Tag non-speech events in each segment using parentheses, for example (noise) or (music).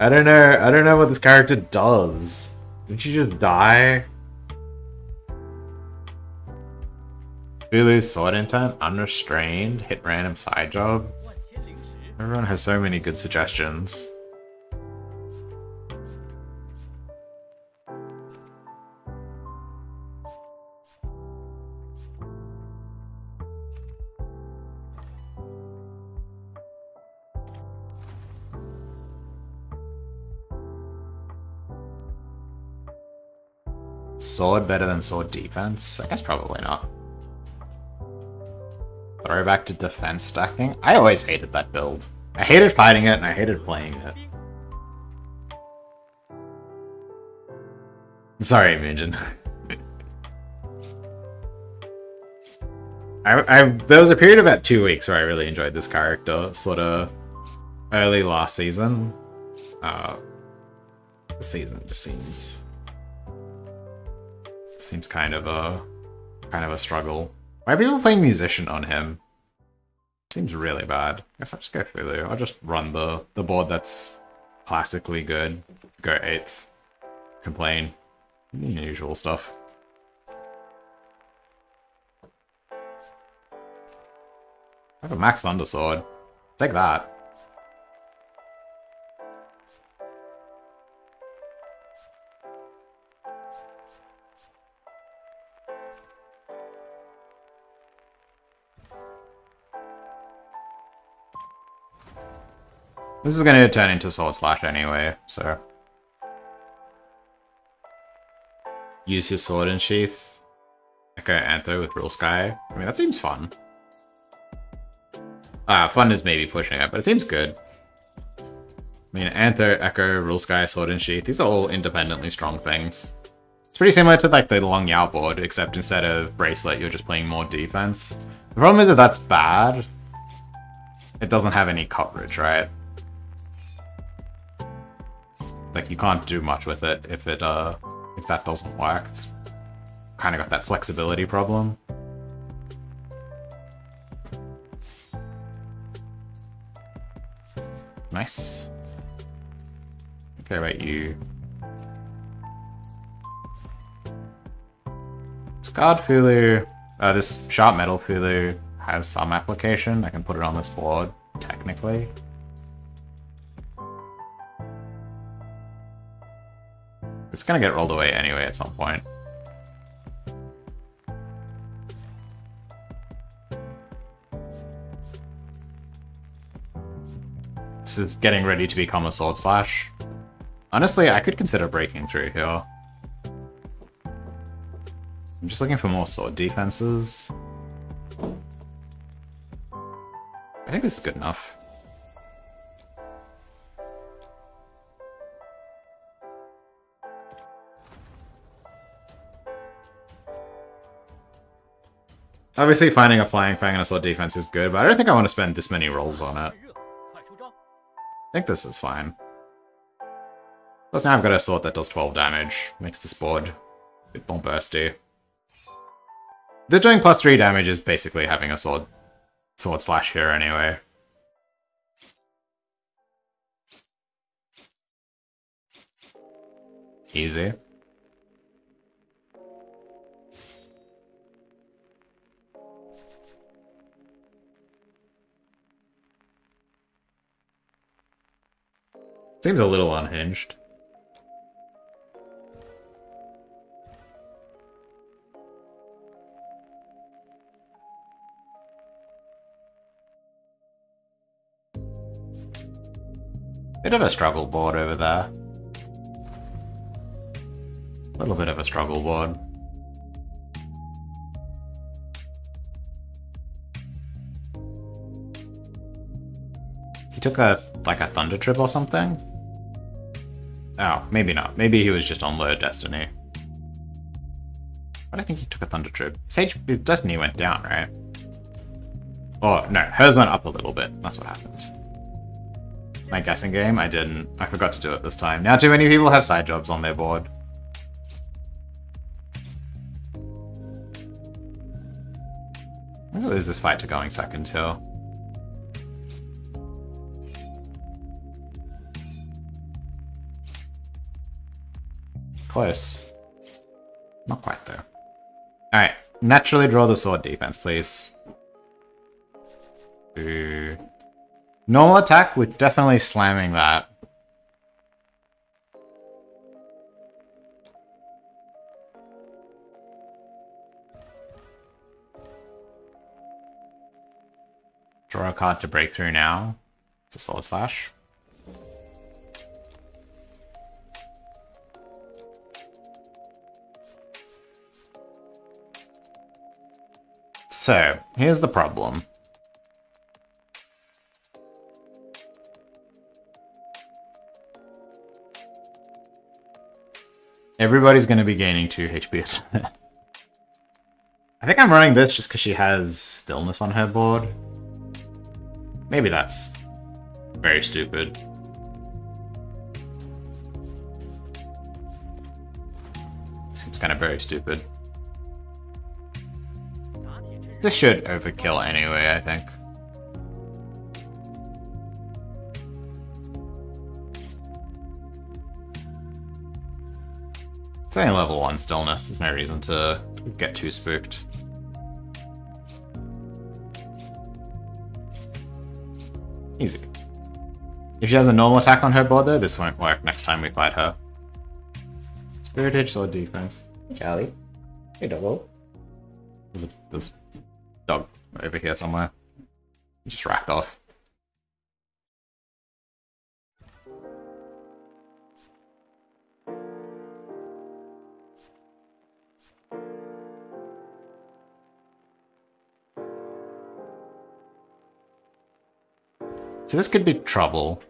I don't know. I don't know what this character does. Didn't she just die? Hulu sword intent, unrestrained, hit random side job. Everyone has so many good suggestions. Sword better than sword defense? I guess probably not. Throwback to defense stacking? I always hated that build. I hated fighting it and I hated playing it. Sorry, Mugen. (laughs) I, I, there was a period of about two weeks where I really enjoyed this character, sort of early last season. Uh, the season just seems seems kind of a kind of a struggle. Why are people playing musician on him? Seems really bad. I guess I'll just go through Fulu. I'll just run the the board that's classically good. Go eighth. Complain. The usual stuff. I have a max Thundersword. Take that. This is going to turn into Sword Slash anyway, so... Use your sword and sheath. Echo Anther with Real Sky. I mean, that seems fun. Ah, fun is maybe pushing it, but it seems good. I mean, Anther, Echo, Real Sky, Sword and Sheath, these are all independently strong things. It's pretty similar to like the Long Yao board, except instead of Bracelet, you're just playing more defense. The problem is if that's bad, it doesn't have any coverage, right? Like, you can't do much with it if it, uh, if that doesn't work. It's kind of got that flexibility problem. Nice. Okay, about you. Scarred Fulu. Uh, this Sharp Metal Fulu has some application. I can put it on this board, technically. It's gonna get rolled away anyway at some point. This is getting ready to become a Sword Slash. Honestly, I could consider breaking through here. I'm just looking for more sword defenses. I think this is good enough. Obviously, finding a Flying Fang and a Sword defense is good, but I don't think I want to spend this many rolls on it. I think this is fine. Plus now I've got a sword that does 12 damage. Makes this board a bit more bursty. This doing plus 3 damage is basically having a sword, sword slash here anyway. Easy. Seems a little unhinged. Bit of a struggle board over there. A little bit of a struggle board. He took a like a thunder trip or something? Oh, maybe not. Maybe he was just on low destiny. But I think he took a thunder trip. His, HP, his destiny went down, right? Oh, no, hers went up a little bit. That's what happened. My guessing game, I didn't. I forgot to do it this time. Now too many people have side jobs on their board. I'm gonna lose this fight to going second here. Close. Not quite, though. Alright, naturally draw the sword defense, please. Ooh. Normal attack, we're definitely slamming that. Draw a card to break through now. It's a Sword Slash. So, here's the problem. Everybody's going to be gaining 2 HP (laughs) I think I'm running this just because she has Stillness on her board. Maybe that's very stupid. Seems kind of very stupid. This should overkill anyway, I think. It's only level 1 stillness, there's no reason to get too spooked. Easy. If she has a normal attack on her board though, this won't work next time we fight her. Spirit Edge Sword Defense. Charlie. Hey Double. There's a there's dog over here somewhere. Just racked off. So this could be trouble.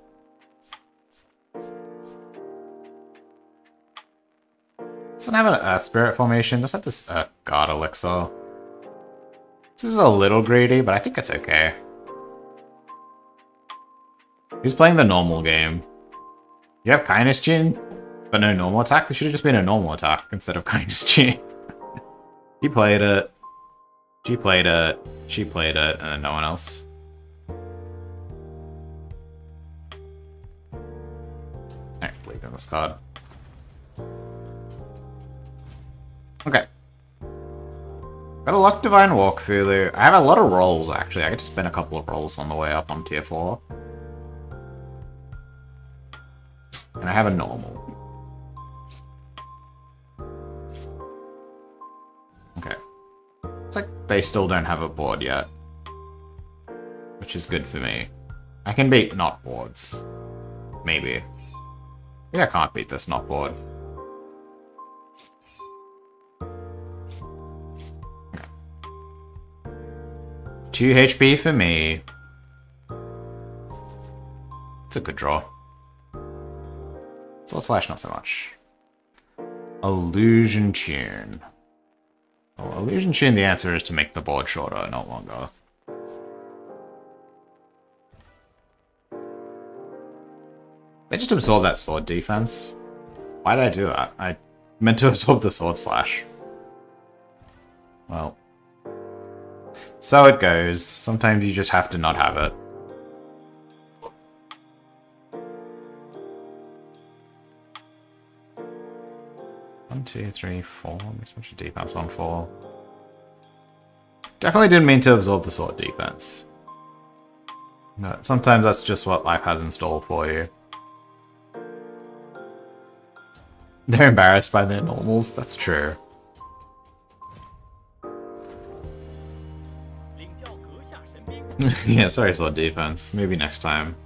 Doesn't have an Earth Spirit formation, does have this Earth God Elixir. This is a little greedy, but I think it's okay. Who's playing the normal game? You have Kindness Chin, but no normal attack? This should have just been a normal attack instead of (laughs) Kindness Chin. he played it. She played it. She played it, and then no one else. this card. Okay. Got a Lock Divine Walk Fulu. I have a lot of rolls, actually. I get to spend a couple of rolls on the way up on tier 4. And I have a normal. Okay. It's like they still don't have a board yet. Which is good for me. I can beat not boards. Maybe. Yeah, I can't beat this not board. 2 HP for me. It's a good draw. Sword Slash, not so much. Illusion Tune. Well, Illusion Tune, the answer is to make the board shorter, not longer. They just absorb that sword defense. Why did I do that? I meant to (laughs) absorb the sword slash. Well. So it goes. Sometimes you just have to not have it. One, two, three, four. Makes much defense on four. Definitely didn't mean to absorb the sword defense. But sometimes that's just what life has in store for you. They're embarrassed by their normals, that's true. (laughs) yeah, sorry, slow defense. Maybe next time.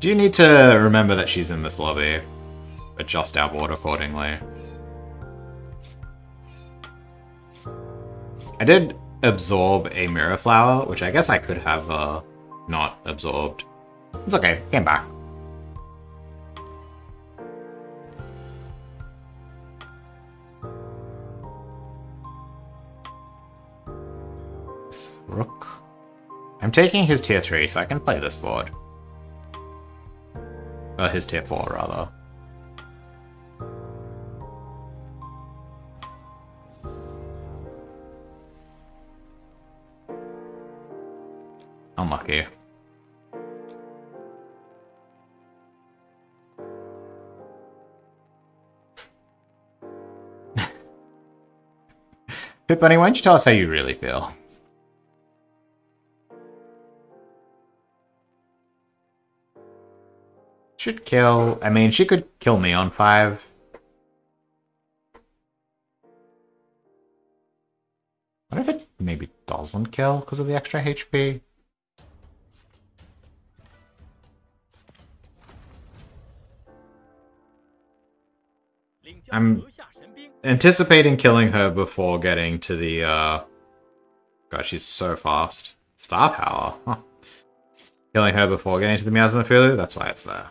Do you need to remember that she's in this lobby? Adjust our board accordingly. I did absorb a mirror flower, which I guess I could have uh, not absorbed. It's okay, came back. I'm taking his tier 3, so I can play this board. Uh, his tier 4, rather. Unlucky. (laughs) Pip Bunny, why don't you tell us how you really feel? Should kill... I mean, she could kill me on 5. What if it maybe doesn't kill because of the extra HP? I'm anticipating killing her before getting to the, uh... God, she's so fast. Star power. Huh. Killing her before getting to the Miasma Fulu, that's why it's there.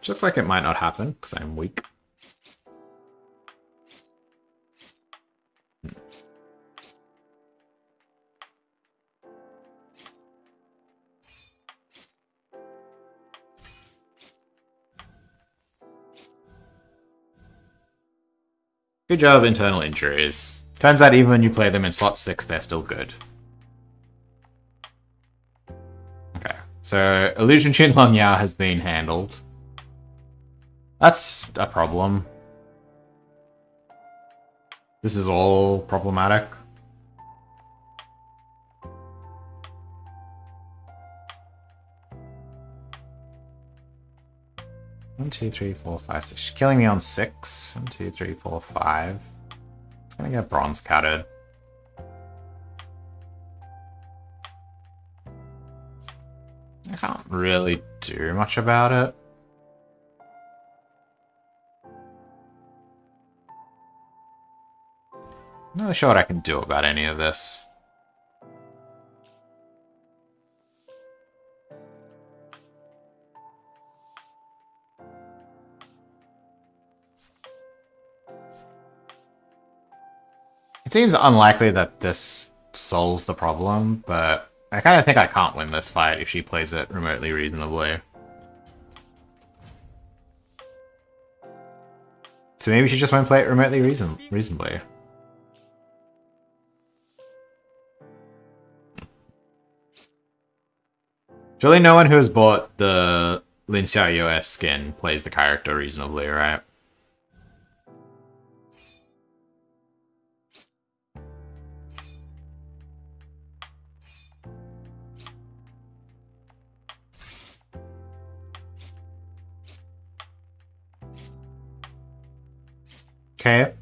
Which looks like it might not happen, because I'm weak. Good job, internal injuries. Turns out even when you play them in slot 6, they're still good. Okay, so Illusion Chin Long Yao has been handled. That's a problem. This is all problematic. One, two, three, four, five, six. She's killing me on six. One, two, three, four, five. It's gonna get bronze counted. I can't really do much about it. Really sure what I can do about any of this. It seems unlikely that this solves the problem, but I kind of think I can't win this fight if she plays it remotely reasonably. So maybe she just won't play it remotely reason reasonably. Surely no one who has bought the Lin Xiaoyue skin plays the character reasonably, right? Okay.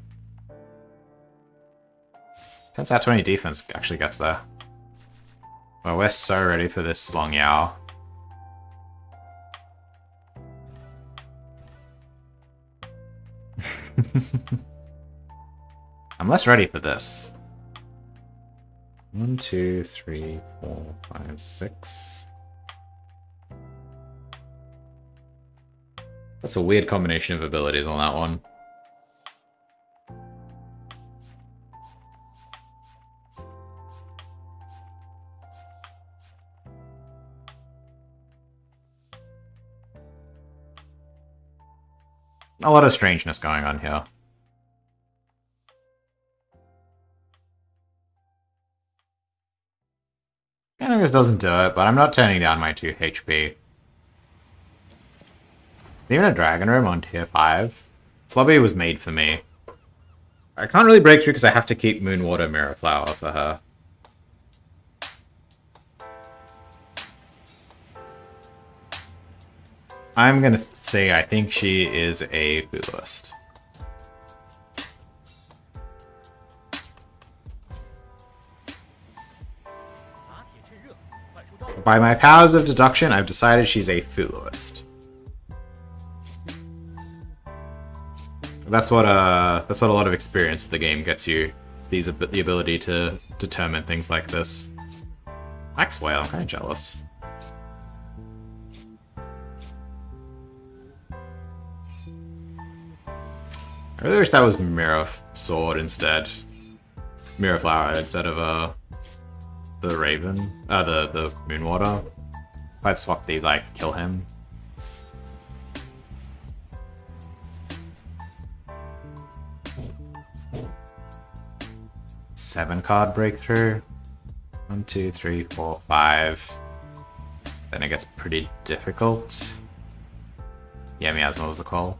Turns out 20 defense actually gets there. Well, we're so ready for this Long Yao. (laughs) I'm less ready for this. One, two, three, four, five, six. That's a weird combination of abilities on that one. A lot of strangeness going on here. I think this doesn't do it, but I'm not turning down my 2 HP. Even a Dragon Room on tier 5. This lobby was made for me. I can't really break through because I have to keep Moonwater Mirror Flower for her. I'm gonna say I think she is a Foolist. By my powers of deduction, I've decided she's a Foolist. That's what uh that's what a lot of experience with the game gets you. These the ability to determine things like this. Maxwell, I'm kind of jealous. I really wish that was Mirror Sword instead. Mirror Flower instead of uh the Raven. Uh the the Moonwater. If I'd swap these I kill him. seven card breakthrough. One, two, three, four, five. Then it gets pretty difficult. Yeah, Miasma was the call.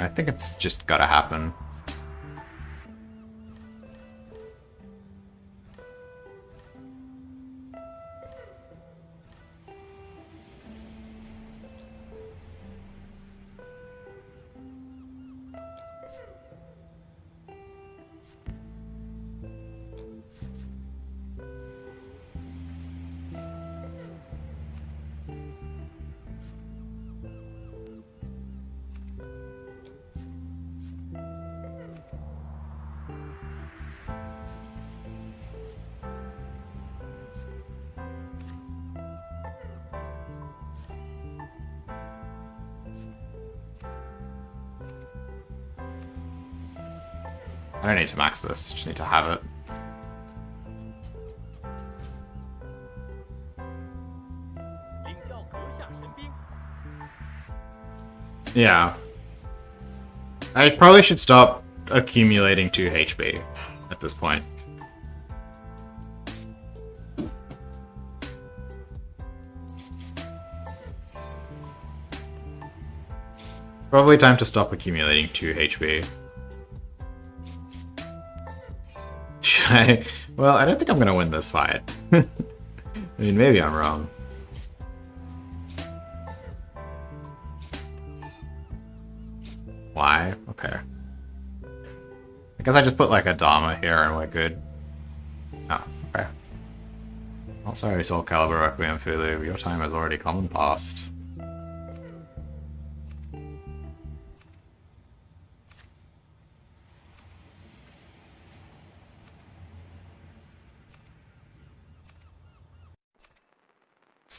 I think it's just gotta happen. Don't need to max this, just need to have it. Yeah. I probably should stop accumulating 2 HP at this point. Probably time to stop accumulating 2 HP. Well, I don't think I'm gonna win this fight. (laughs) I mean, maybe I'm wrong. Why? Okay. I guess I just put like a Dama here and we're good. Oh, okay. Oh, sorry, Soul Calibur Requiem Fulu. Your time has already come and passed.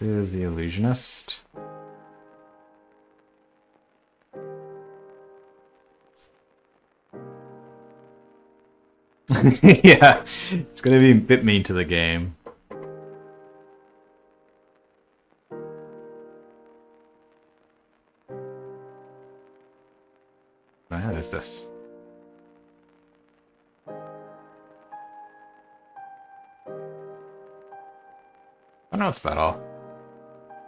Is the illusionist. (laughs) yeah, it's gonna be a bit mean to the game. The hell is this? Oh, I know it's better.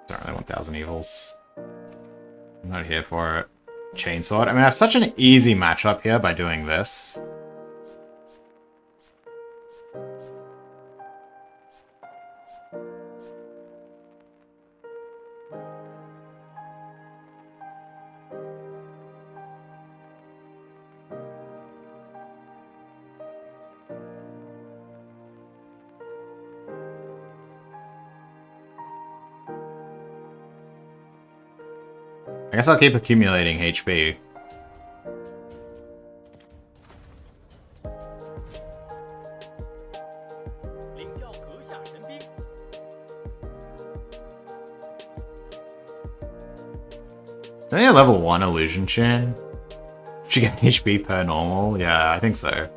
Want Thousand Evils. I'm not here for it. Chainsaw. I mean, I have such an easy matchup here by doing this. I guess I'll keep accumulating HP. Is a level 1 illusion chain? Should get (laughs) HP per normal? Yeah, I think so.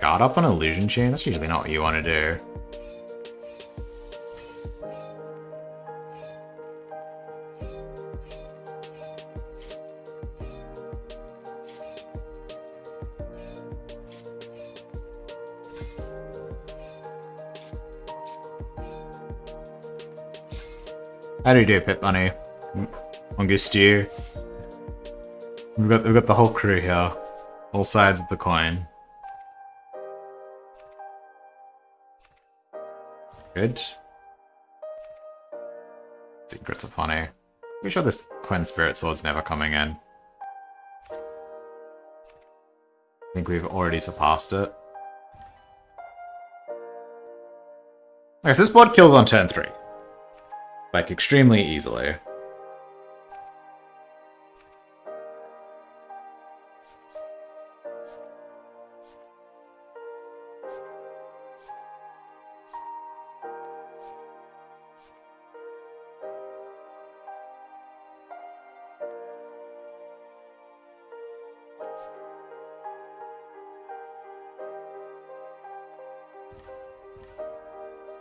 Guard up on illusion chain? That's usually not what you want to do. How do you do, Pip Bunny? Steer. We've got we've got the whole crew here. All sides of the coin. Good. Secrets are funny. Pretty sure this Quen Spirit Sword's never coming in. I think we've already surpassed it. I guess this board kills on turn 3. Like, extremely easily.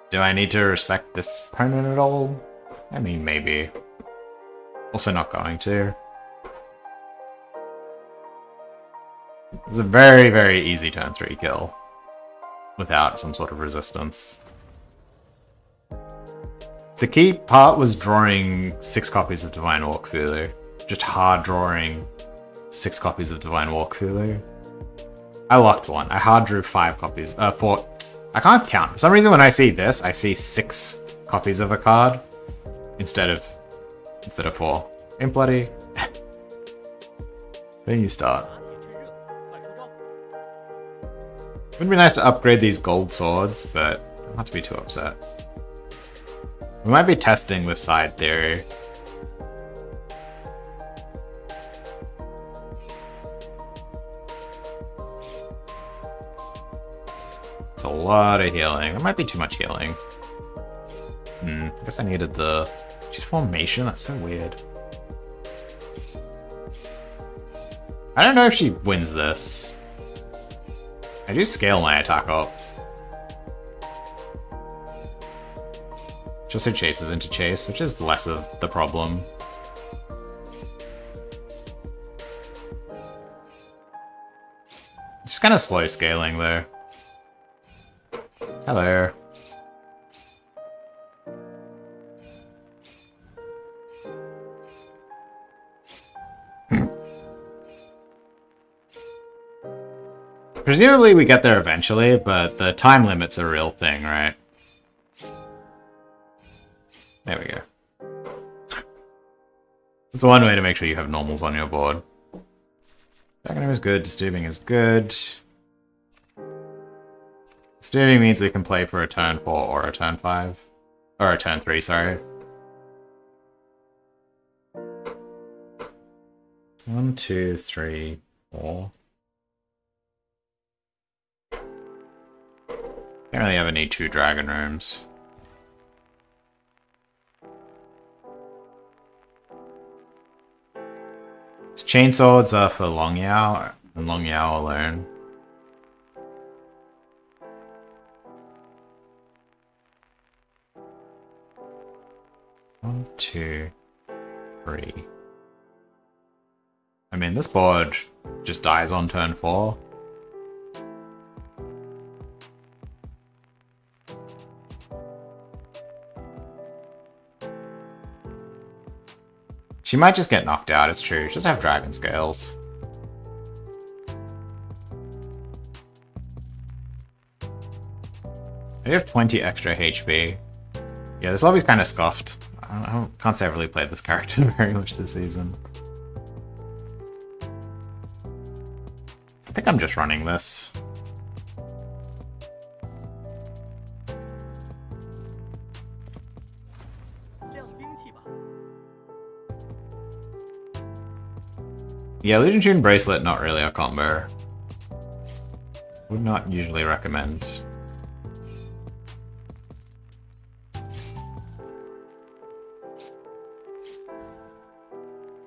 Do I need to respect this opponent at all? I mean, maybe. Also not going to. It's a very, very easy turn 3 kill. Without some sort of resistance. The key part was drawing six copies of Divine Walk Fulu. Just hard drawing six copies of Divine Walk Fulu. I locked one. I hard drew five copies. Uh, four. I can't count. For some reason, when I see this, I see six copies of a card instead of instead of four. And bloody. (laughs) then you start. Wouldn't be nice to upgrade these gold swords, but not to be too upset. We might be testing the side theory. It's a lot of healing. It might be too much healing. Hmm, I guess I needed the... She's formation? That's so weird. I don't know if she wins this. I do scale my attack up. She also chases into chase, which is less of the problem. Just kind of slow scaling though. Hello. Presumably we get there eventually, but the time limit's a real thing, right? There we go. (laughs) That's one way to make sure you have normals on your board. Dragonim is good, Disturbing is good. Disturbing means we can play for a turn 4 or a turn 5. Or a turn 3, sorry. One, two, three, four. Don't really ever need two dragon rooms. Chainswords are for Long Yao and Long Yao alone. One, two, three. I mean, this board just dies on turn four. She might just get knocked out, it's true. She does have dragon scales. I have 20 extra HP. Yeah, this lobby's kind of scuffed. I, can't say I've really played this character (laughs) very much this season. I think I'm just running this. Yeah, Illusion Tune Bracelet, not really a combo. Would not usually recommend.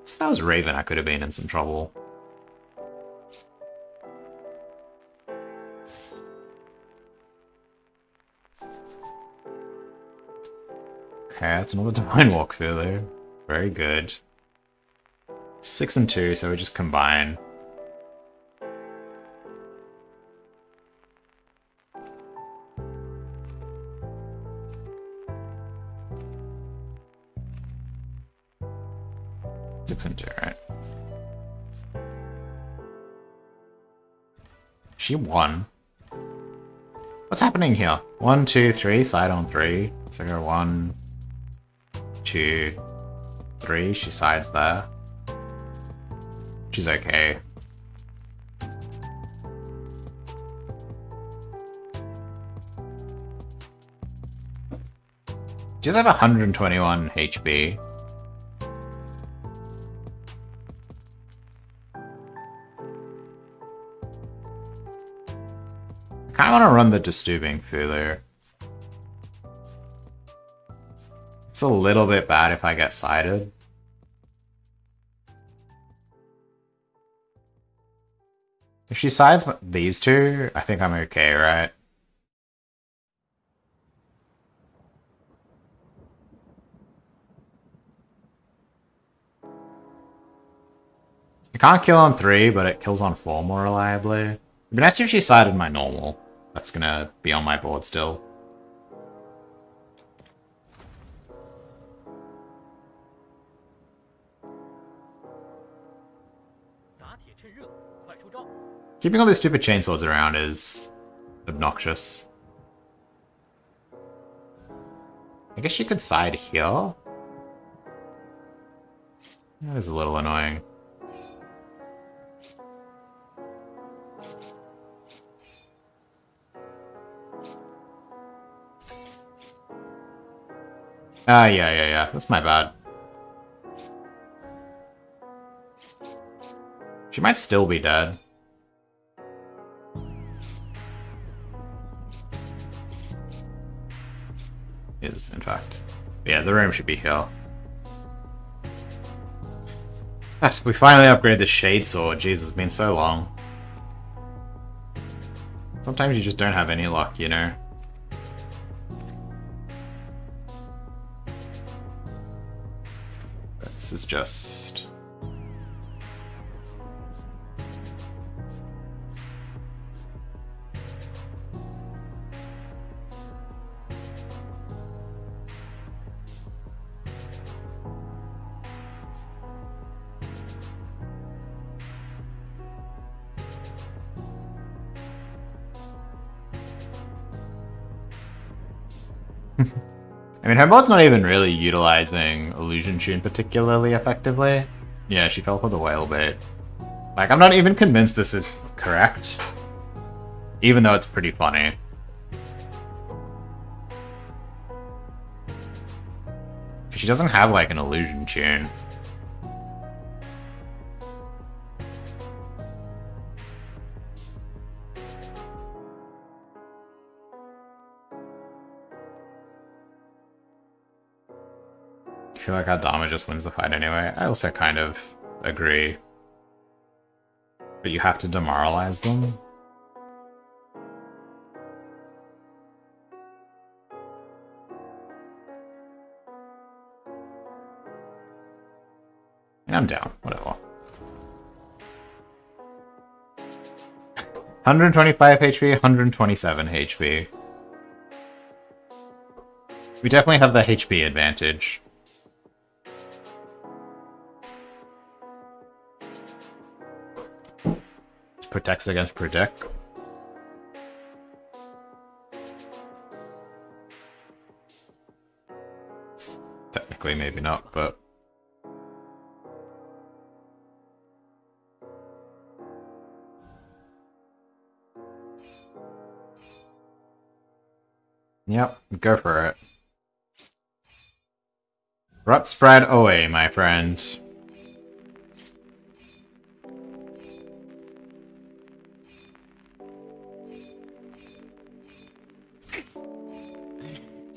If that was Raven, I could have been in some trouble. Okay, that's another (laughs) Divine Walk Fulu there. Very good. Six and two, so we just combine. Six and two, right? She won. What's happening here? One, two, three, side on three. So go one, two, three. She sides there. She's okay. She does have 121 HP. I kind of want to run the Disturbing further. It's a little bit bad if I get sided. If she sides these two, I think I'm okay, right? It can't kill on three, but it kills on four more reliably. It'd be nice if she sided my normal. That's gonna be on my board still. Keeping all these stupid chainswords around is obnoxious. I guess she could side here. That is a little annoying. Ah, yeah, yeah, yeah. That's my bad. She might still be dead. Is, in fact. Yeah, the room should be here. Ah, we finally upgraded the Shade Sword. Jesus, it's been so long. Sometimes you just don't have any luck, you know? This is just... (laughs) I mean, her bot's not even really utilizing Illusion Tune particularly effectively. Yeah, she fell for the whale bait. Like, I'm not even convinced this is correct. Even though it's pretty funny. She doesn't have, like, an Illusion Tune. Feel like Adama just wins the fight anyway. I also kind of agree. But you have to demoralize them. And I'm down, whatever. (laughs) 125 HP, 127 HP. We definitely have the HP advantage. Protects against protect. technically maybe not, but... Yep, go for it. Rut spread away, my friend.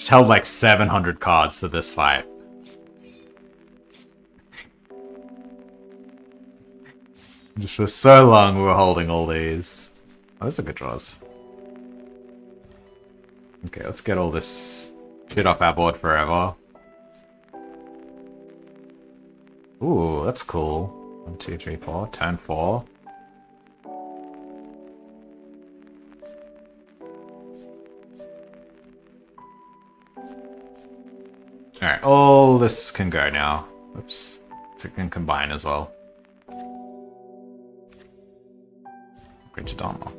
Held like 700 cards for this fight. Just for so long we were holding all these. Oh, those are good draws. Okay, let's get all this shit off our board forever. Ooh, that's cool. One, two, three, four. Turn four. Alright, all this can go now. Oops. It can combine as well. Upgrade to Dharma.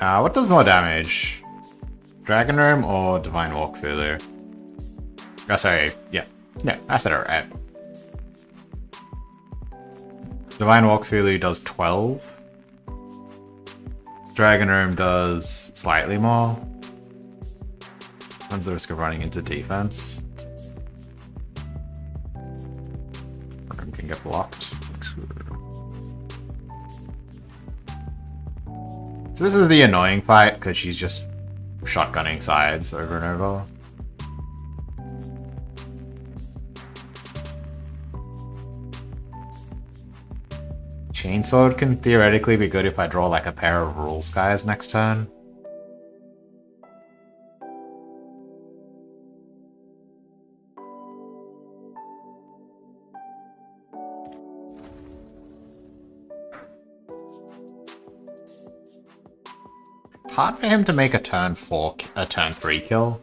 Uh, what does more damage? Dragon Room or Divine Walk Fulu? Oh, sorry, yeah. Yeah, I said it right. Divine Walk Fulu does 12. Dragon Room does slightly more. Runs the risk of running into defense. Room can get blocked. So this is the annoying fight, because she's just shotgunning sides over and over. Chainsword can theoretically be good if I draw like a pair of rules guys next turn. Hard for him to make a turn four, a turn three kill.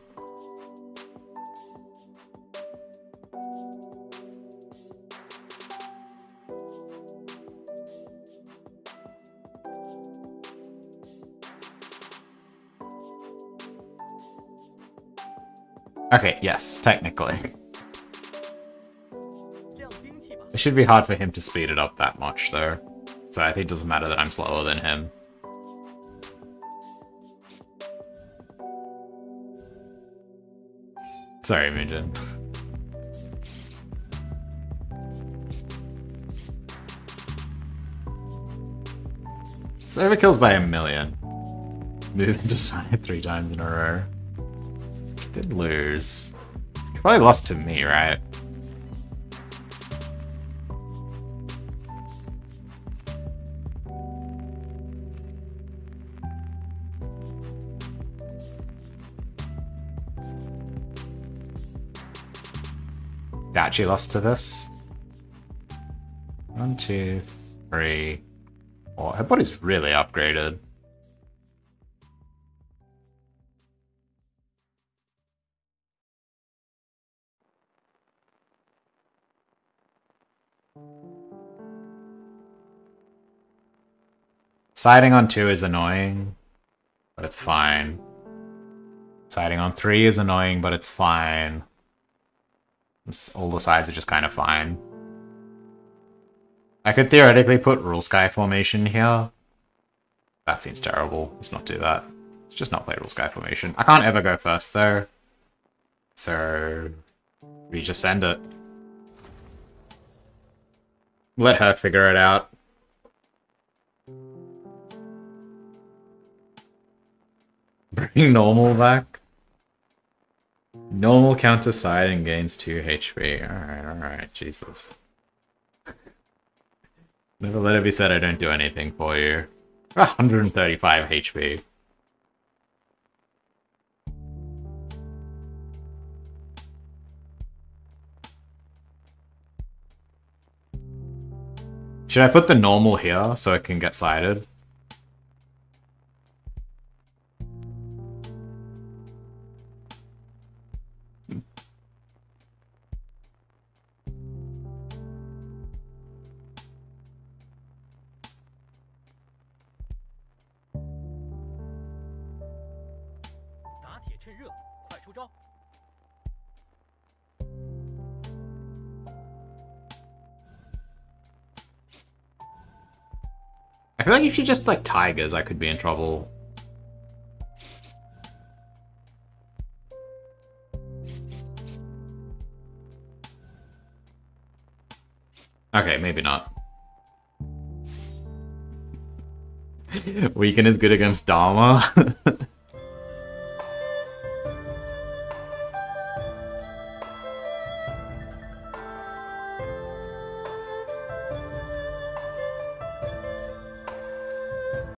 Okay, yes, technically. It should be hard for him to speed it up that much, though. So I think it doesn't matter that I'm slower than him. Sorry, Mugen. So overkills by a million. Moving to side three times in a row. Did lose. Probably lost to me, right? Actually lost to this. One, two, three, four. Her body's really upgraded. Siding on two is annoying, but it's fine. Siding on three is annoying, but it's fine. All the sides are just kind of fine. I could theoretically put Rule Sky Formation here. That seems terrible. Let's not do that. Let's just not play Rule Sky Formation. I can't ever go first, though. So... We just send it. Let her figure it out. (laughs) Bring normal back. Normal counter side and gains 2 HP. Alright, alright, Jesus. Never let it be said I don't do anything for you. Ah, 135 HP. Should I put the normal here so it can get sided? Feel like if she just like tigers, I could be in trouble. Okay, maybe not. (laughs) Weaken is good against Dharma. (laughs)